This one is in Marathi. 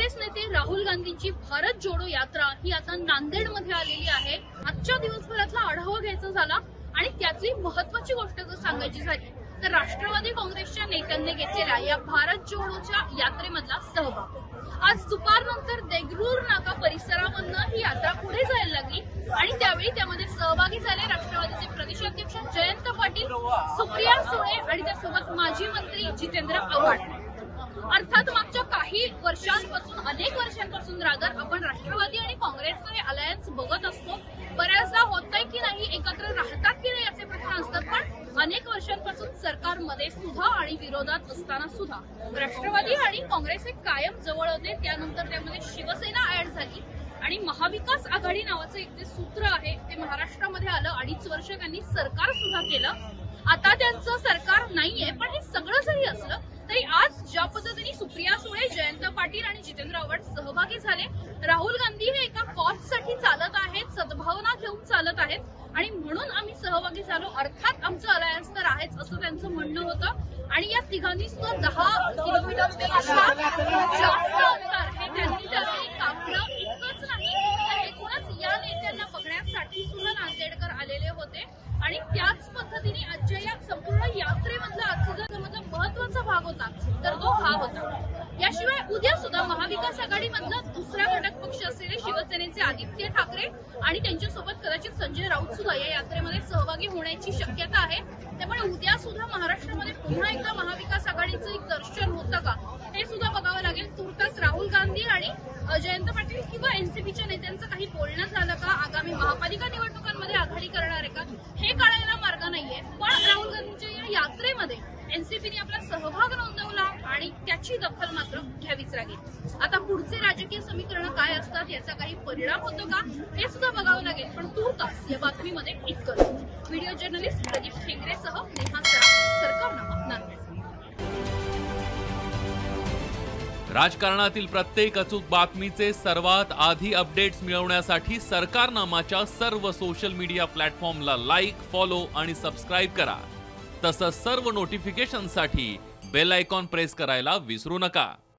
काँग्रेस नेते राहुल गांधींची भारत जोडो यात्रा ही आता नांदेडमध्ये आलेली आहे. आजच्या दिवसभरातला आढावा घ्यायचा झाला आणि त्यातली महत्वाची गोष्ट जर सांगायची झाली तर राष्ट्रवादी काँग्रेसच्या नेत्यांनी घेतलेल्या या भारत जोडोच्या यात्रेमधला सहभाग. आज दुपारनंतर देगरूर नाका परिसरामधनं ही यात्रा पुढे जायला लागली आणि त्यावेळी त्यामध्ये सहभागी झाले राष्ट्रवादीचे प्रदेशाध्यक्ष जयंत पाटील सुप्रिया सुळे आणि त्यासोबत माजी मंत्री जितेंद्र आव्हाड. अर्थात मागच्या काही वर्षांपासून अनेक वर्षांपासून रागर आपण राष्ट्रवादी आणि काँग्रेसचं हे अलायन्स बघत असतो. बऱ्याचदा होतंय की नाही एकत्र राहतात की नाही असे प्रश्न असतात पण अनेक वर्षांपासून सरकारमध्ये सुद्धा आणि विरोधात असताना सुद्धा राष्ट्रवादी आणि काँग्रेस हे कायम जवळ होते त्यानंतर त्यामध्ये शिवसेना ऍड झाली. आणि महाविकास आघाडी नावाचं एक जे सूत्र आहे ते महाराष्ट्रामध्ये आलं अडीच वर्ष त्यांनी सरकार सुद्धा केलं. आता त्यांचं सरकार नाहीये पण हे सगळं जरी असलं तरी आज ज्या पद्धतीने सुप्रिया सुळे जयंत पाटील आणि जितेंद्र आव्हाड सहभागी झाले. राहुल गांधी हे एका कॉजसाठी चालत आहेत सद्भावना घेऊन चालत आहेत. आणि म्हणून आम्ही सहभागी झालो. अर्थात आमचं अलायन्स तर आहेच असं त्यांचं म्हणणं होतं. आणि या तिघांनी सुद्धा दहा किलोमीटरपेक्षा जास्त अंतर हे त्यांनी त्यावेळी कापलं. इतकंच नाही तर एकूणच या नेत्यांना बघण्यासाठी सुद्धा नांदेडकर आलेले होते. आणि त्याच पद्धतीने आजच्या या संपूर्ण यात्रेमधला आजचा महत्त्वाचा भाग होता तर तो हा होता. याशिवाय महाविकास आघाडीमधला दुसरा घटक पक्ष असलेले शिवसेनेचे आदित्य ठाकरे आणि त्यांच्यासोबत कदाचित संजय राऊत सुद्धा या यात्रेमध्ये सहभागी होण्याची शक्यता आहे. त्यामुळे उद्या सुद्धा महाराष्ट्रामध्ये पुन्हा एकदा महाविकास आघाडीचं एक दर्शन होतं का? हे सुद्धा बघावं लागेल. तुर्तास राहुल गांधी आणि जयंत पाटील किंवा एनसीपीच्या नेत्यांचं काही बोलणं झालं का? आगामी महापालिका निवडणुकांमध्ये आघाडी करणार आहे का? हे कळायला मार्ग नाहीये. पण राहुल गांधींच्या या यात्रेमध्ये एनसीपीने आपला सहभाग नोंदवला आणि त्याची दखल मात्र घ्यावीच लागेल. त्यांचे राजकीय समीकरण काय असतात याचा काही परिणाम होतो का हे सुद्धा बघावं लागेल. पण तूर्तास या बातमीमध्ये इतकं? व्हिडिओ जर्नलिस्ट प्रदीप ठेंगरेसह नेहा सराफ सरकारनामा नांदेड. राजकारणातील प्रत्येक अचूक बातमीचे सर्वात आधी अपडेट्स मिळवण्यासाठी सरकारनामाच्या सर्व सोशल मीडिया प्लॅटफॉर्मला लाईक फॉलो आणि सबस्क्राईब करा. तसंच सर्व नोटिफिकेशनसाठी बेल आयकॉन प्रेस करायला विसरू नका.